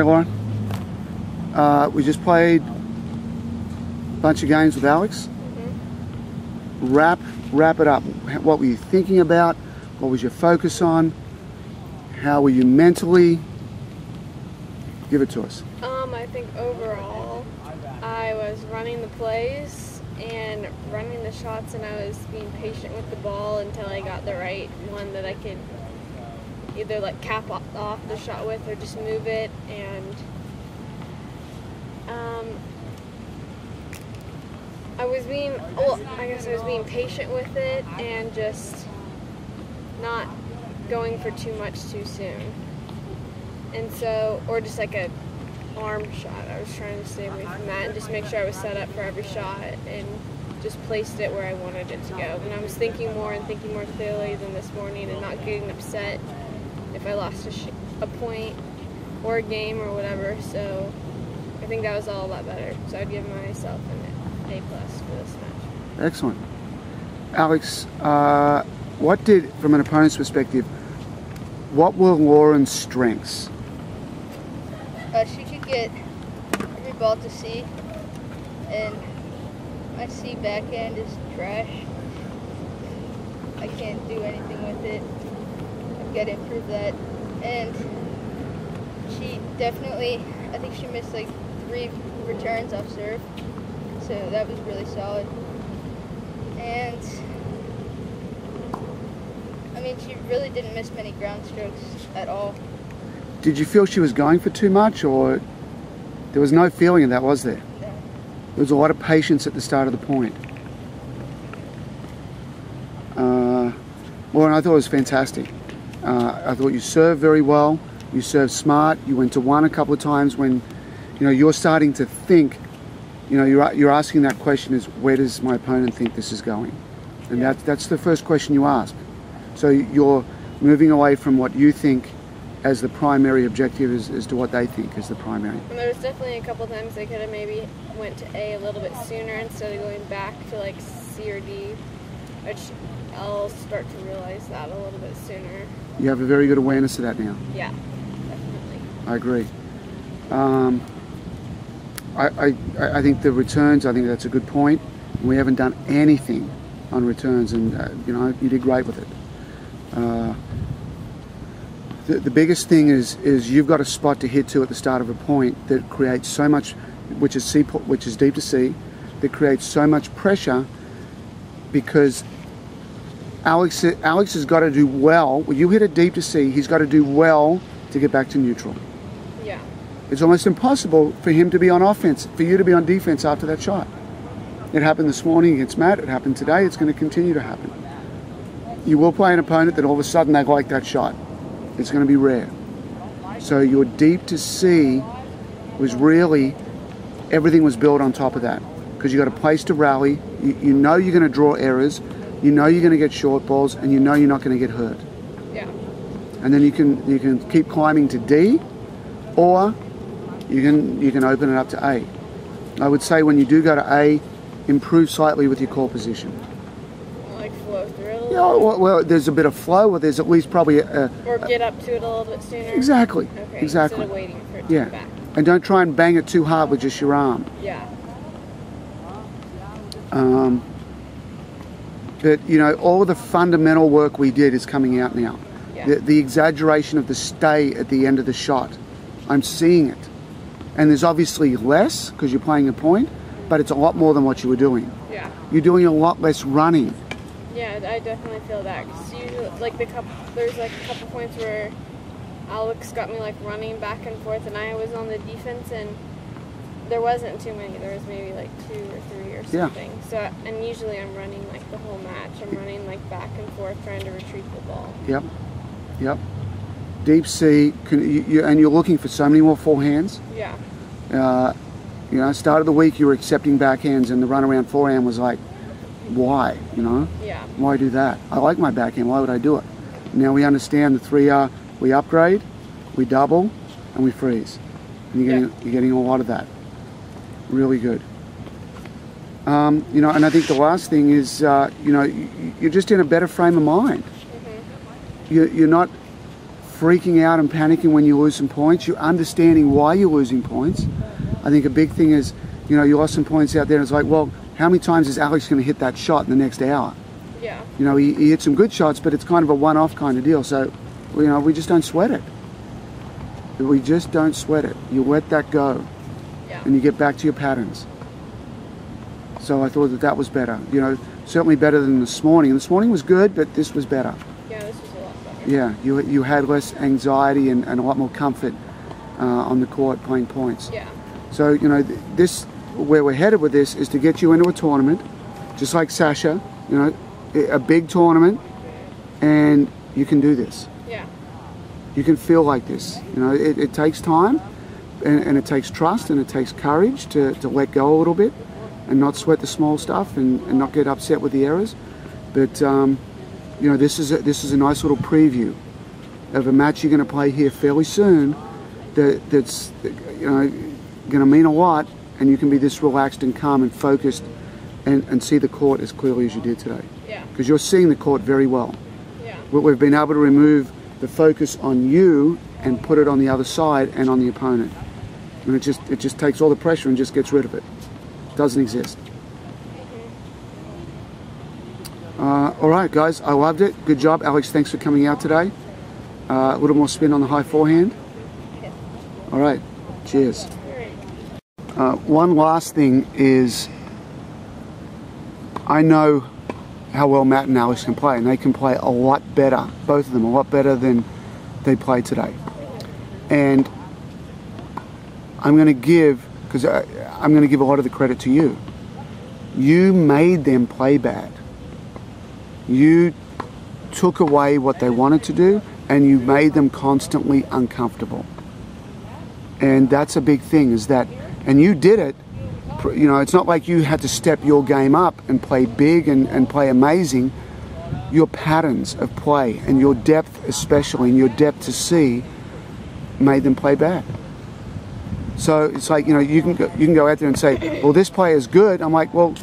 Okay, Lauren. Uh, we just played a bunch of games with Alex. Mm-hmm. Wrap, wrap it up. What were you thinking about? What was your focus on? How were you mentally? Give it to us. Um, I think overall, I was running the plays and running the shots, and I was being patient with the ball until I got the right one that I could either like cap off the shot with or just move it. And um, I was being, well, I guess I was being patient with it and just not going for too much too soon. And so, or just like a arm shot. I was trying to stay away from that and just make sure I was set up for every shot and just placed it where I wanted it to go. And I was thinking more and thinking more clearly than this morning and not getting upset if I lost a, sh- a point or a game or whatever. So I think that was all a lot better. So I'd give myself an A plus for this match. Excellent. Alex, uh, what did, from an opponent's perspective, what were Lauren's strengths? Uh, she could get every ball to C, and my C backhand is trash. I can't do anything with it. Got to improve that. And she definitely, I think she missed like three returns off serve, so that was really solid. And I mean, she really didn't miss many ground strokes at all. Did you feel she was going for too much, or there was no feeling of that, was there? No. There was a lot of patience at the start of the point. Uh, Lauren, I thought it was fantastic. Uh, I thought you served very well. You served smart. You went to one a couple of times when, you know, you're starting to think. You know, you're you're asking that question: is where does my opponent think this is going? And Yeah. that that's the first question you ask. So you're moving away from what you think as the primary objective as, as to what they think is the primary. And there was definitely a couple of times they could have maybe went to A a little bit sooner instead of going back to like C or D, which I'll start to realize that a little bit sooner. You have a very good awareness of that now. Yeah, definitely. I agree. Um, I, I, I think the returns, I think that's a good point. We haven't done anything on returns, and uh, you know you did great with it. Uh, the, the biggest thing is is you've got a spot to hit to at the start of a point that creates so much, which is po- which is deep to C, that creates so much pressure because Alex Alex has got to do well. When you hit a deep to C, he's got to do well to get back to neutral. Yeah. It's almost impossible for him to be on offense, for you to be on defense after that shot. It happened this morning against Matt. It happened today. It's going to continue to happen. You will play an opponent that all of a sudden they like that shot. It's going to be rare. So your deep to C was really everything was built on top of that because you got a place to rally. You, you know you're going to draw errors. You know you're going to get short balls, and you know you're not going to get hurt. Yeah. And then you can you can keep climbing to D, or you can you can open it up to A. I would say when you do go to A, improve slightly with your core position. Like flow through Yeah, well, well, there's a bit of flow, or there's at least probably a, a or get up to it a little bit sooner. exactly, Okay. exactly. Instead of waiting for it to Yeah, come back. and don't try and bang it too hard with just your arm. Yeah. Um, but you know, all of the fundamental work we did is coming out now. Yeah. The, the exaggeration of the stay at the end of the shot, I'm seeing it, and there's obviously less because you're playing a point, but it's a lot more than what you were doing. Yeah. You're doing a lot less running. Yeah, I definitely feel that. 'cause usually, like the couple, there's like a couple points where Alex got me like running back and forth, and I was on the defense, and there wasn't too many. There was maybe like two or three or something. Yeah. So, and usually I'm running like the whole match. I'm running like back and forth trying to retrieve the ball. Yep, yep. Deep C, can, you, you, and you're looking for so many more forehands. Yeah. Uh, you know, start of the week you were accepting backhands, and the run around forehand was like, why? You know, Yeah. why do that? I like my backhand. Why would I do it? Now we understand the three are: we upgrade, we double, and we freeze. And you're getting you're getting a lot of that. Really good. Um, you know, and I think the last thing is, uh, you know, you, you're just in a better frame of mind. You, you're not freaking out and panicking when you lose some points. You're understanding why you're losing points. I think a big thing is, you know, you lost some points out there. And it's like, well, how many times is Alex going to hit that shot in the next hour? Yeah. You know, he, he hit some good shots, but it's kind of a one-off kind of deal. So, you know, we just don't sweat it. We just don't sweat it. You let that go, Yeah. and you get back to your patterns. So I thought that that was better. You know, certainly better than this morning. This morning was good, but this was better. Yeah, this was a lot better. Yeah, you you had less anxiety and, and a lot more comfort uh, on the court playing points. Yeah. So you know, th- this where we're headed with this is to get you into a tournament, just like Sasha. You know, a big tournament, and you can do this. Yeah. You can feel like this. You know, it, it takes time, and, and it takes trust, and it takes courage to, to let go a little bit, and not sweat the small stuff, and, and not get upset with the errors. But um, you know, this is a, this is a nice little preview of a match you're going to play here fairly soon. That that's you know going to mean a lot, and you can be this relaxed and calm and focused, and, and see the court as clearly as you did today. Yeah. Because you're seeing the court very well. Yeah. We- We've been able to remove the focus on you and put it on the other side and on the opponent. And it just it just takes all the pressure and just gets rid of it. Doesn't exist. Uh, all right, guys, I loved it. Good job, Alex. Thanks for coming out today. Uh, a little more spin on the high forehand. All right, cheers. Uh, one last thing is, I know how well Matt and Alex can play, and they can play a lot better, both of them, a lot better than they played today. And I'm going to give, because I'm going to give a lot of the credit to you. You made them play bad. You took away what they wanted to do, and you made them constantly uncomfortable and that's a big thing is that and you did it you know it's not like you had to step your game up and play big and, and play amazing your patterns of play and your depth especially and your depth to C made them play bad so it's like you know you can go, you can go out there and say well this player is good i'm like well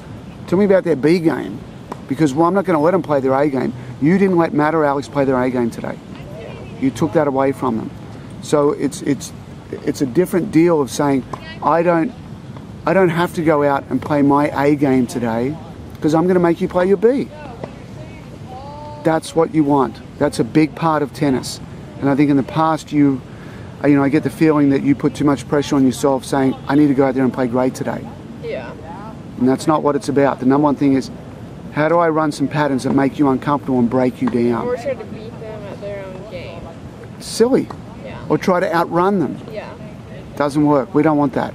tell me about their b game because well i'm not going to let them play their a game you didn't let matt or alex play their a game today you took that away from them so it's it's it's a different deal of saying I don't I don't have to go out and play my A game today because I'm going to make you play your B. That's what you want. That's a big part of tennis. And I think in the past you you know I get the feeling that you put too much pressure on yourself saying I need to go out there and play great today. Yeah. And that's not what it's about. The number one thing is how do I run some patterns that make you uncomfortable and break you down? Or try to beat them at their own game. Silly. Yeah. Or try to outrun them. Yeah. Doesn't work. We don't want that.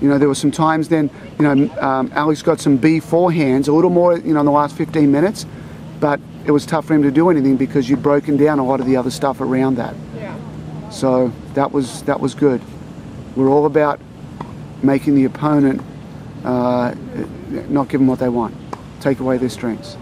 You know, there were some times then, you know, um, Alex got some B forehands, a little more, you know, in the last 15 minutes, but it was tough for him to do anything because you'd broken down a lot of the other stuff around that. So that was that was good. We're all about making the opponent uh, not give them what they want, take away their strengths.